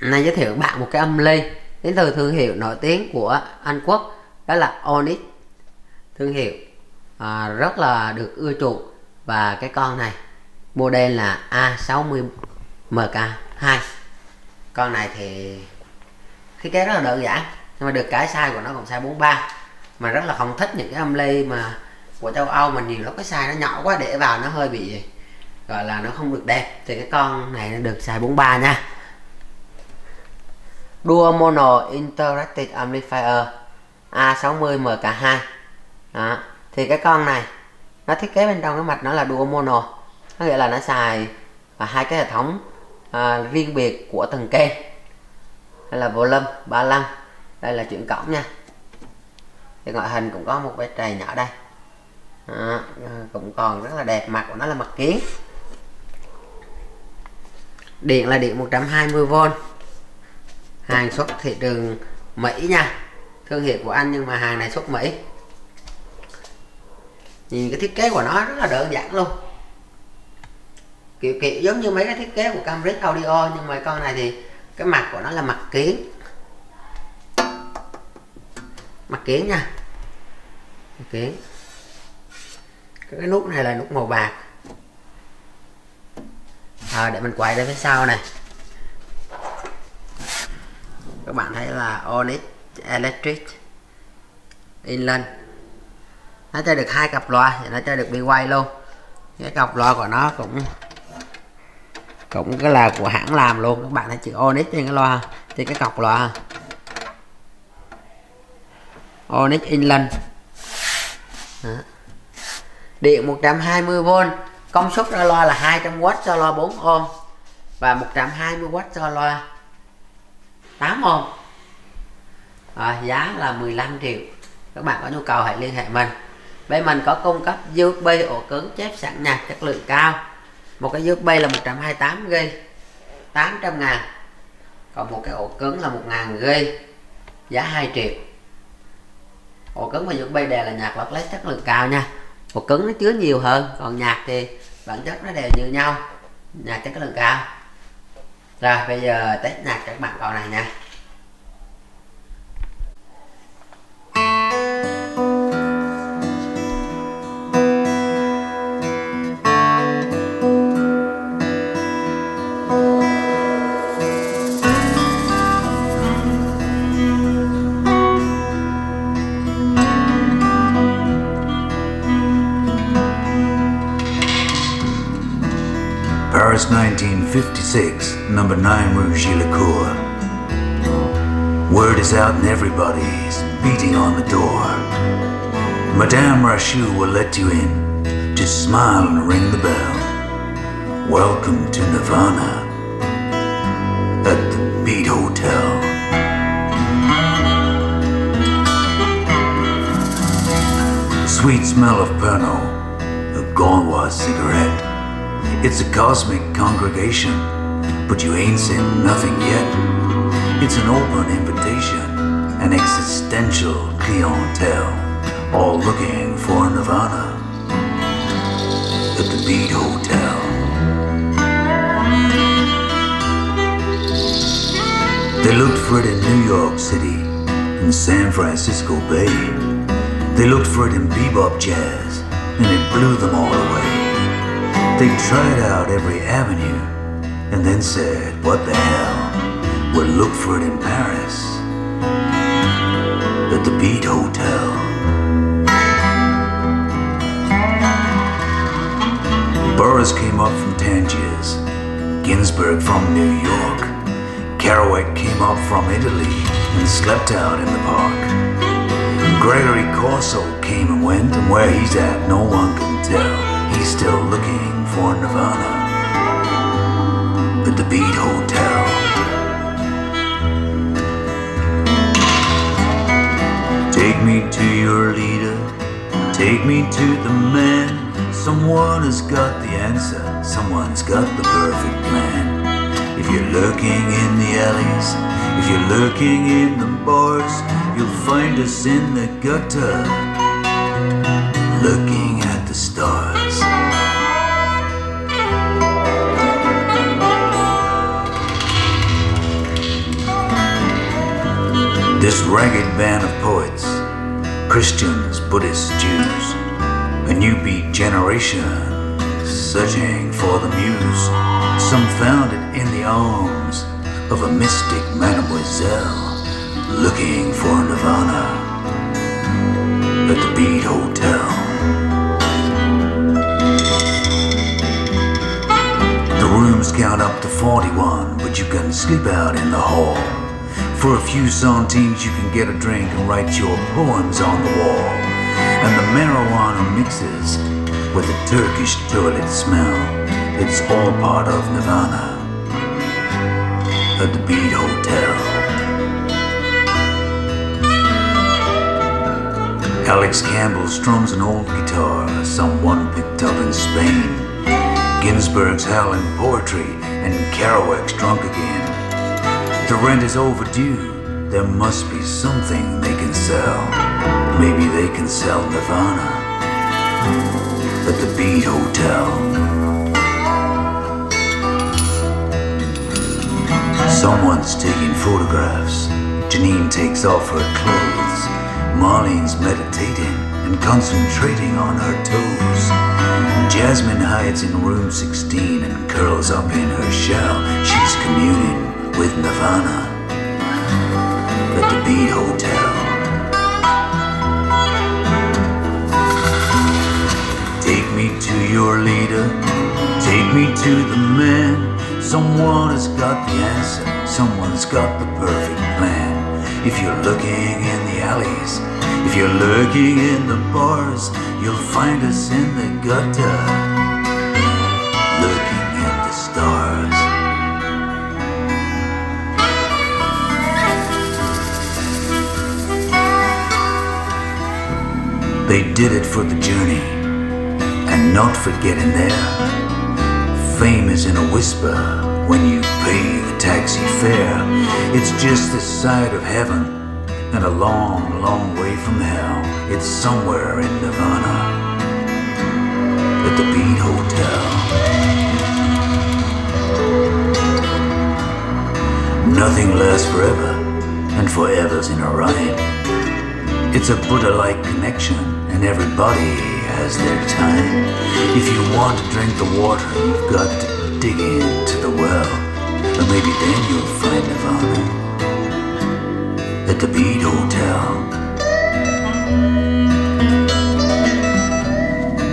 nay giới thiệu bạn một cái âm ly đến từ thương hiệu nổi tiếng của Anh Quốc đó là Onyx thương hiệu à, rất là được ưa chuộng. Và cái con này model là A60 MK2 con này thì thiết kế rất là đơn giản nhưng mà được cái size của nó còn size 43 mà rất là không thích những cái âm ly mà của châu Âu mà nhiều lúc cái size nó nhỏ quá để vào nó hơi bị gọi là nó không được đẹp. Thì cái con này nó được size 43 nha. Dual Mono Interactive Amplifier A60 MK2 đó. thì cái con này nó thiết kế bên trong cái mặt nó là Dual Mono. Có nghĩa là nó xài và hai cái hệ thống à, riêng biệt của từng kênh đây là volume 35 đây là chuyển cổng nha. Thì ngoại hình cũng có một cái trầy nhỏ đây. Đó, cũng còn rất là đẹp mặt của nó là mặt kiến. Điện là điện 120V hàng xuất thị trường Mỹ nha. Thương hiệu của anh nhưng mà hàng này xuất Mỹ. Nhìn cái thiết kế của nó rất là đơn giản luôn. Kiểu kiểu giống như mấy cái thiết kế của Cambridge Audio nhưng mà con này thì cái mặt của nó là mặt kiến. Mặt kiến nha. Mặt kiến. Cái nút này là nút màu bạc. À, để mình quay đến phía sau này các bạn thấy là Onyx Electric, Inland. Nó chơi được hai cặp loa, thì nó chơi được bi quay luôn. Cái cặp loa của nó cũng cũng cái là của hãng làm luôn. Các bạn thấy chữ Onyx trên cái loa, trên cái cọc loa. Onyx Inland. Đó. điện 120V công suất ra loa là 200W cho loa 4 ohm và 120W cho loa 8 ôm à, giá là 15 triệu. Các bạn có nhu cầu hãy liên hệ mình. Bên mình có cung cấp USB ổ cứng chép sẵn nhạc chất lượng cao. Một cái USB là 128 g 800 ngàn. Còn một cái ổ cứng là 1 ngàn GB giá 2 triệu. Ổ cứng và USB đều là nhạc lót chất lượng cao nha. Ổ cứng nó chứa nhiều hơn còn nhạc thì bản chất nó đều như nhau. Nhạc chất lượng cao rồi bây giờ test nạp các bạn vào này nha Paris 1956, number 9 Rue Git-le-Coeur. Word is out and everybody's beating on the door. Madame Rachou will let you in. Just smile and ring the bell. Welcome to Nirvana at the Beat Hotel. Sweet smell of Pernod, a Gaulois cigarette. It's a cosmic congregation, but you ain't seen nothing yet. It's an open invitation, an existential clientele, all looking for Nirvana at the Beat Hotel. They looked for it in New York City, in San Francisco Bay. They looked for it in bebop jazz, and it blew them all away. They tried out every avenue and then said, What the hell? We'll look for it in Paris at the Beat Hotel. Burroughs came up from Tangiers, Ginsberg from New York, Kerouac came up from Italy and slept out in the park. Gregory Corso came and went, and where he's at, no one can tell. He's still looking for Nirvana at the Beat Hotel. Take me to your leader, take me to the man. Someone has got the answer, someone's got the perfect plan. If you're lurking in the alleys, if you're lurking in the bars, you'll find us in the gutter, looking at the stars. This ragged band of poets, Christians, Buddhists, Jews, a new beat generation searching for the muse. Some found it in the arms of a mystic mademoiselle looking for nirvana at the Beat Hotel. The rooms count up to 41, but you can sleep out in the hall. For a few centimes, you can get a drink and write your poems on the wall. And the marijuana mixes with the Turkish toilet smell. It's all part of Nirvana at the Beat Hotel. Alex Campbell strums an old guitar, someone picked up in Spain. Ginsberg's howling poetry, and Kerouac's drunk again. The rent is overdue. There must be something they can sell. Maybe they can sell Nirvana at the Beat Hotel. Someone's taking photographs. Janine takes off her clothes. Marlene's meditating and concentrating on her toes. Jasmine hides in room 16 and curls up in her shell. She's communing with Nirvana the Beat Hotel. Take me to your leader, take me to the man. Someone has got the answer, someone's got the perfect plan. If you're looking in the alleys, if you're lurking in the bars, you'll find us in the gutter, They did it for the journey and not for getting there. Fame is in a whisper when you pay the taxi fare. It's just this side of heaven and a long, long way from hell. It's somewhere in Nirvana at the Beat Hotel. Nothing lasts forever, and forever's in a rhyme. It's a Buddha like connection, and everybody has their time. If you want to drink the water, you've got to dig into the well, or maybe then you'll find Nirvana at the Beat Hotel.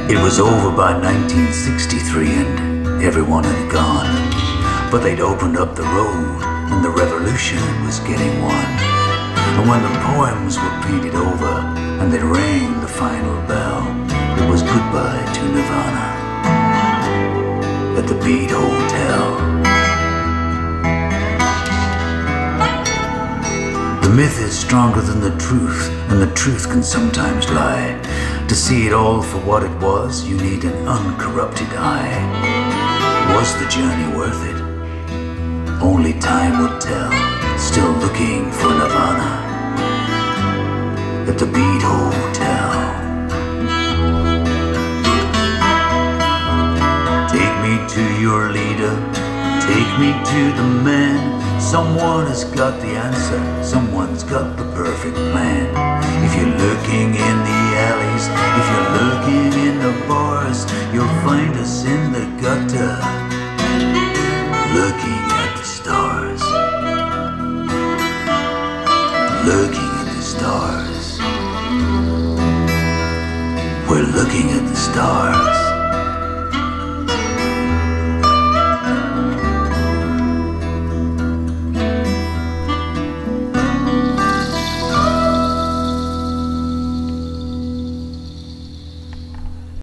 It was over by 1963 and everyone had gone. But they'd opened up the road and the revolution was getting won. And when the poems were painted over and they rang the final bell, it was goodbye to Nirvana at the Beat Hotel. The myth is stronger than the truth, and the truth can sometimes lie. To see it all for what it was, you need an uncorrupted eye. Was the journey worth it? Only time would tell. Still looking for Nirvana at the Beat Hotel. Take me to your leader, take me to the man. Someone has got the answer, someone's got the perfect plan. If you're looking in the alleys, if you're looking in the bars, you'll find us in the gutter, looking at the stars. Looking We're looking at the stars.